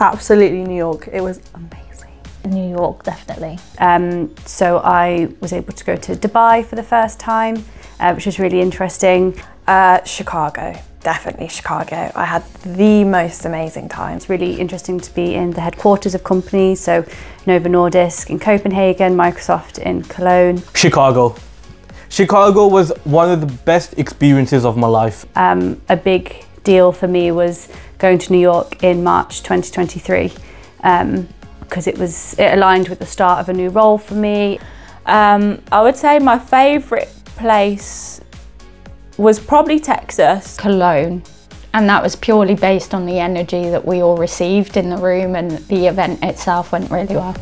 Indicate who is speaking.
Speaker 1: Absolutely New York. It was amazing.
Speaker 2: New York, definitely.
Speaker 3: Um, so I was able to go to Dubai for the first time, uh, which was really interesting.
Speaker 4: Uh, Chicago, definitely Chicago. I had the most amazing time.
Speaker 3: It's really interesting to be in the headquarters of companies, so Novo Nordisk in Copenhagen, Microsoft in Cologne.
Speaker 5: Chicago. Chicago was one of the best experiences of my life.
Speaker 3: Um, a big deal for me was going to New York in March 2023 um, because it was it aligned with the start of a new role for me.
Speaker 6: Um, I would say my favourite place was probably Texas.
Speaker 2: Cologne. And that was purely based on the energy that we all received in the room and the event itself went really well.